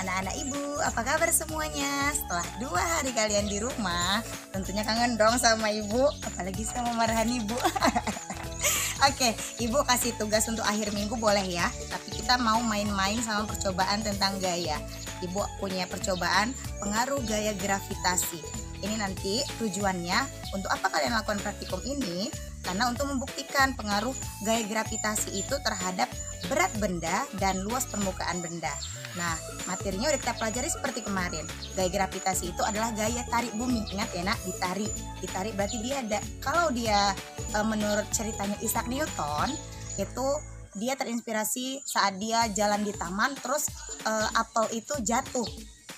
Anak-anak ibu, apa kabar semuanya? Setelah dua hari kalian di rumah Tentunya kangen dong sama ibu Apalagi sama marahan ibu Oke, ibu kasih tugas untuk akhir minggu boleh ya Tapi kita mau main-main sama percobaan tentang gaya. Ibu punya percobaan pengaruh gaya gravitasi. Ini nanti tujuannya untuk apa kalian lakukan praktikum ini karena untuk membuktikan pengaruh gaya gravitasi itu terhadap berat benda dan luas permukaan benda. Nah, materinya udah kita pelajari seperti kemarin. Gaya gravitasi itu adalah gaya tarik bumi. Ingat ya nak, ditarik. Ditarik berarti dia ada. Kalau dia e, menurut ceritanya Isaac Newton itu dia terinspirasi saat dia jalan di taman terus e, apel itu jatuh.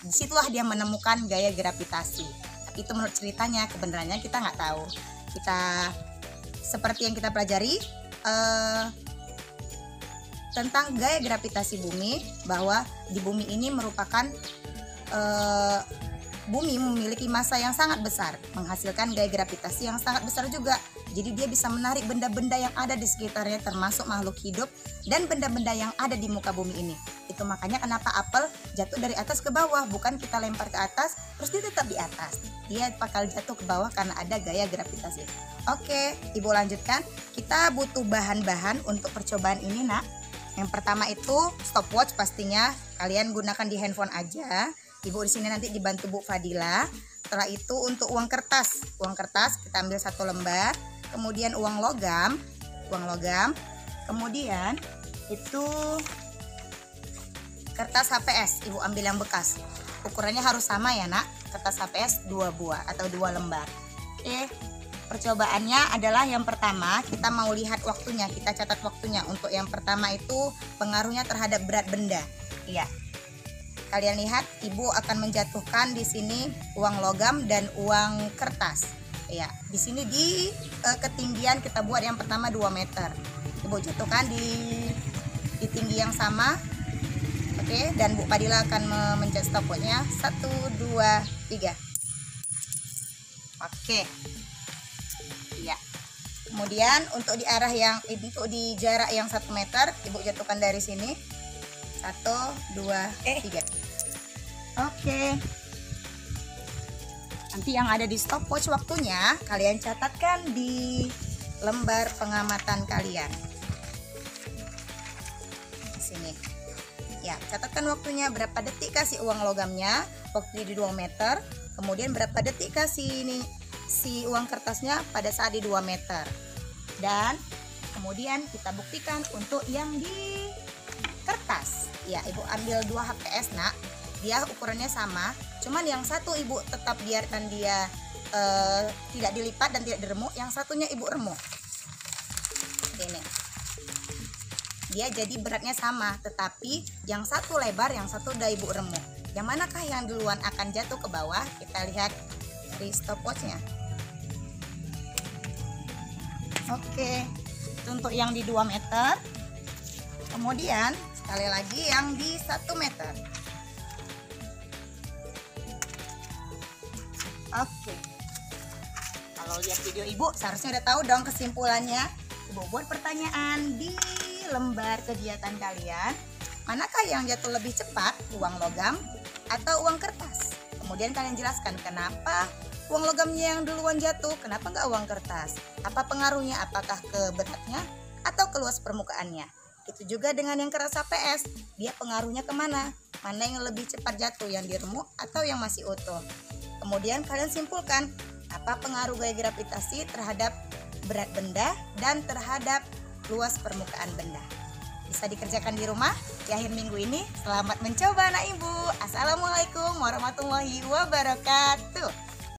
Di situlah dia menemukan gaya gravitasi. Itu menurut ceritanya, kebenarannya kita nggak tahu. Kita seperti yang kita pelajari uh, tentang gaya gravitasi bumi bahwa di bumi ini merupakan uh, bumi memiliki massa yang sangat besar menghasilkan gaya gravitasi yang sangat besar juga jadi dia bisa menarik benda-benda yang ada di sekitarnya termasuk makhluk hidup dan benda-benda yang ada di muka bumi ini. Itu makanya kenapa apel jatuh dari atas ke bawah, bukan kita lempar ke atas terus dia tetap di atas. Dia bakal jatuh ke bawah karena ada gaya gravitasi. Oke, Ibu lanjutkan. Kita butuh bahan-bahan untuk percobaan ini, Nak. Yang pertama itu stopwatch pastinya kalian gunakan di handphone aja. Ibu di sini nanti dibantu Bu Fadila. Setelah itu untuk uang kertas, uang kertas kita ambil satu lembar kemudian uang logam, uang logam, kemudian itu kertas HPS, ibu ambil yang bekas. Ukurannya harus sama ya nak, kertas HPS dua buah atau dua lembar. Oke, percobaannya adalah yang pertama kita mau lihat waktunya, kita catat waktunya. Untuk yang pertama itu pengaruhnya terhadap berat benda. Iya. Kalian lihat, ibu akan menjatuhkan di sini uang logam dan uang kertas ya di sini di uh, ketinggian kita buat yang pertama 2 meter. Ibu jatuhkan di di tinggi yang sama. Oke okay, dan Bu Padila akan memencet stopwatchnya. Satu dua tiga. Oke. Ya kemudian untuk di arah yang untuk di jarak yang satu meter ibu jatuhkan dari sini. Satu dua eh. tiga. Oke Nanti yang ada di stopwatch waktunya kalian catatkan di lembar pengamatan kalian. Sini. Ya, catatkan waktunya berapa detik kasih uang logamnya, waktu di 2 meter, kemudian berapa detik kasih ini si uang kertasnya pada saat di 2 meter. Dan kemudian kita buktikan untuk yang di kertas. Ya, Ibu ambil 2 HPS, Nak. Dia ukurannya sama, cuman yang satu ibu tetap biarkan dia uh, tidak dilipat dan tidak diremuk yang satunya ibu remuk. Ini. Dia jadi beratnya sama tetapi yang satu lebar yang satu udah ibu remuk. Yang manakah yang duluan akan jatuh ke bawah? Kita lihat di stopwatchnya. Oke untuk yang di 2 meter kemudian sekali lagi yang di 1 meter Oke. Kalau lihat video ibu, seharusnya udah tahu dong kesimpulannya. Ibu buat pertanyaan di lembar kegiatan kalian. Manakah yang jatuh lebih cepat, uang logam atau uang kertas? Kemudian kalian jelaskan kenapa uang logamnya yang duluan jatuh, kenapa nggak uang kertas? Apa pengaruhnya? Apakah ke beratnya atau ke luas permukaannya? Itu juga dengan yang keras HPS, dia pengaruhnya ke mana? Mana yang lebih cepat jatuh, yang diremuk atau yang masih utuh? Kemudian kalian simpulkan apa pengaruh gaya gravitasi terhadap berat benda dan terhadap luas permukaan benda. Bisa dikerjakan di rumah di akhir minggu ini. Selamat mencoba anak ibu. Assalamualaikum warahmatullahi wabarakatuh.